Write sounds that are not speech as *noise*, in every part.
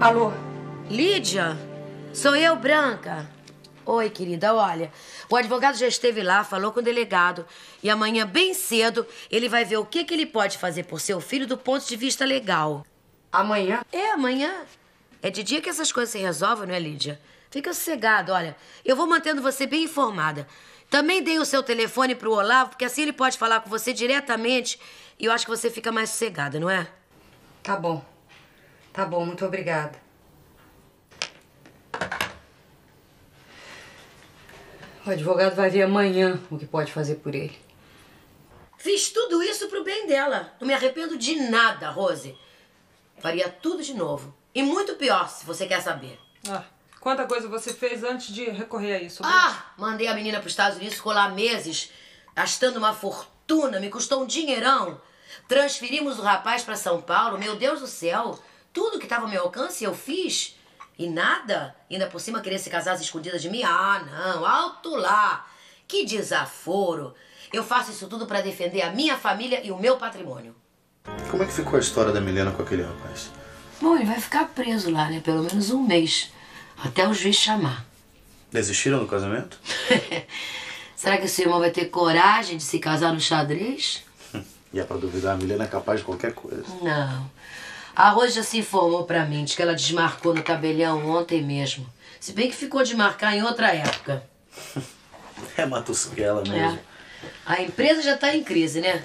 Alô? Lídia? Sou eu, Branca. Oi, querida, olha. O advogado já esteve lá, falou com o delegado. E amanhã, bem cedo, ele vai ver o que, que ele pode fazer por seu filho do ponto de vista legal. Amanhã? É, amanhã. É de dia que essas coisas se resolvem, não é, Lídia? Fica sossegado, olha. Eu vou mantendo você bem informada. Também dei o seu telefone pro Olavo, porque assim ele pode falar com você diretamente e eu acho que você fica mais sossegada, não é? Tá bom. Tá bom, muito obrigada. O advogado vai ver amanhã o que pode fazer por ele. Fiz tudo isso pro bem dela. Não me arrependo de nada, Rose. Faria tudo de novo. E muito pior, se você quer saber. Ah, quanta coisa você fez antes de recorrer a isso? Ah, mandei a menina pros Estados Unidos, ficou lá meses, gastando uma fortuna, me custou um dinheirão. Transferimos o rapaz para São Paulo, meu Deus do céu. Tudo que estava ao meu alcance eu fiz. E nada, ainda por cima querer se casar às escondidas de mim. Ah, não, alto lá. Que desaforo. Eu faço isso tudo para defender a minha família e o meu patrimônio. Como é que ficou a história da Milena com aquele rapaz? Bom, ele vai ficar preso lá, né? Pelo menos um mês. Até o juiz chamar. Desistiram do casamento? *laughs* Será que o seu irmão vai ter coragem de se casar no xadrez? *laughs* E é pra duvidar, a Milena é capaz de qualquer coisa. Não. A Rose já se informou pra mim de que ela desmarcou no tabelião ontem mesmo. Se bem que ficou de marcar em outra época. É matusquela mesmo. É. A empresa já tá em crise, né?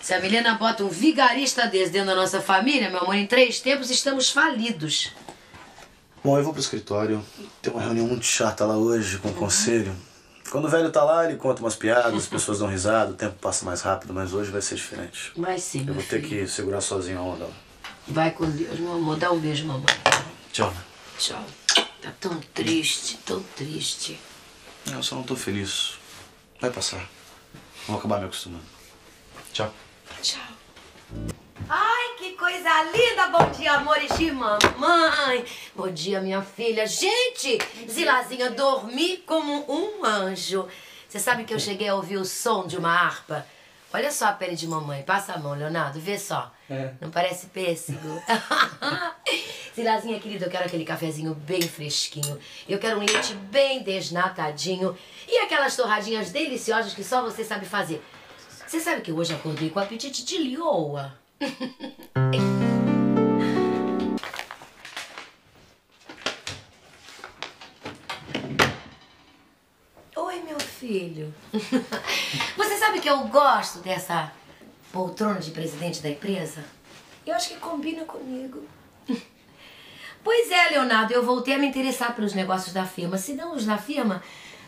Se a Milena bota um vigarista desse dentro da nossa família, meu amor, em três tempos estamos falidos. Bom, eu vou pro escritório. Tem uma reunião muito chata lá hoje com o conselho. Quando o velho tá lá, ele conta umas piadas, as pessoas dão risada, o tempo passa mais rápido, mas hoje vai ser diferente. Vai sim, Eu vou ter filho. que segurar sozinho a onda. Vai com Deus, meu amor. Dá um beijo, mamãe. Tchau. Tchau. Tá tão triste, tão triste. Eu só não tô feliz. Vai passar. Vou acabar me acostumando. Tchau. Tchau. Ai, que coisa linda! Bom dia, amores de mamãe! Bom dia, minha filha. Gente, Zilazinha, dormi como um anjo. Você sabe que eu cheguei a ouvir o som de uma harpa? Olha só a pele de mamãe. Passa a mão, Leonardo. Vê só. É. Não parece pêssego? *laughs* Zilazinha, querida, eu quero aquele cafezinho bem fresquinho. Eu quero um leite bem desnatadinho. E aquelas torradinhas deliciosas que só você sabe fazer. Você sabe que hoje acordei com apetite de lioa. *laughs* filho. *laughs* Você sabe que eu gosto dessa poltrona de presidente da empresa? Eu acho que combina comigo. *laughs* Pois é, Leonardo, eu voltei a me interessar pelos negócios da firma. Se não os da firma,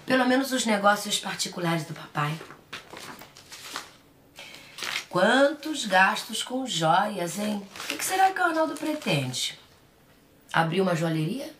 pelo menos os negócios particulares do papai. Quantos gastos com joias, hein? O que será que o Arnaldo pretende? Abrir uma joalheria?